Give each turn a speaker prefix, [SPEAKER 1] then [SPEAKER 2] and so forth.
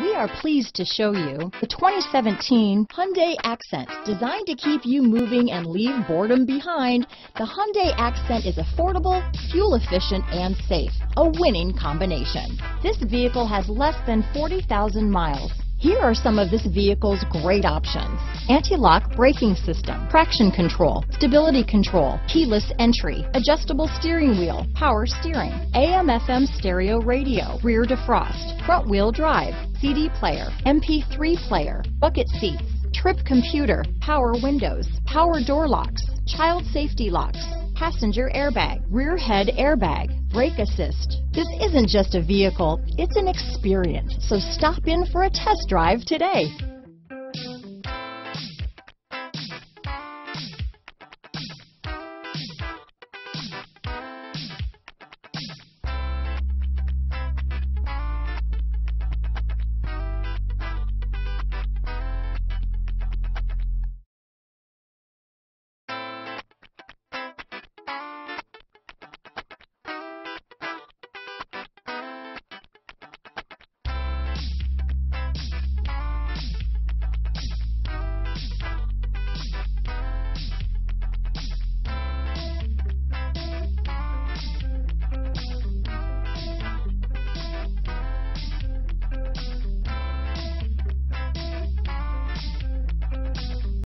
[SPEAKER 1] We are pleased to show you the 2017 Hyundai Accent. Designed to keep you moving and leave boredom behind, the Hyundai Accent is affordable, fuel efficient, and safe. A winning combination. This vehicle has less than 40,000 miles. Here are some of this vehicle's great options. Anti-lock braking system, traction control, stability control, keyless entry, adjustable steering wheel, power steering, AM FM stereo radio, rear defrost, front wheel drive, CD player, MP3 player, bucket seats, trip computer, power windows, power door locks, child safety locks, passenger airbag, rear head airbag, brake assist. This isn't just a vehicle, it's an experience. So stop in for a test drive today.